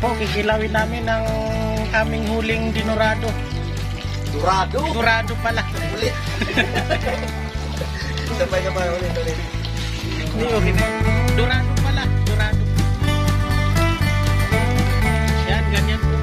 po, kikilawin namin ang aming huling dinurado. Durado. Durado pala. Ulit. Sabay ka pa ulit ulit. Hindi, okay na. Durado pala. Durado. Yan, ganyan po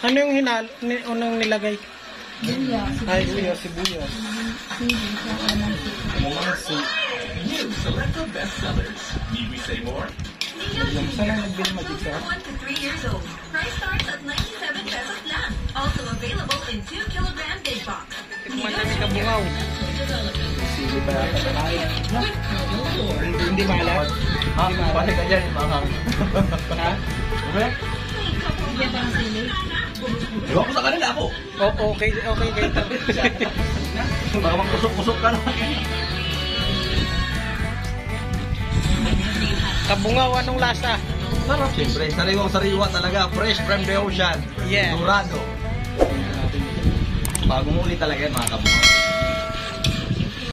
Ano yung hinal, ni, unang nilagay? Luya. Ay, sibuyas. Hindi anong Mamansi. Saan ang nagbili mo dito? 1 to 3 years old. Price starts at 97 pesos lang. Also available in 2 kilogram big box. Tikman namin kabungaw. Sili pa yata kakain. Hindi, hindi maalat. Ha? Balik ka dyan, mahang. Ha? Okay? Bigyan pa ng sili. Iwan ko sa kanila ako. O, okay, okay kayo. Baka magkusok-kusok ka lang. kabungaw, anong lasa? Sarap. Siyempre, sariwang sariwa talaga. Fresh from the ocean. Yeah. Dorado. Bagong uli talaga yan, mga kabuhay.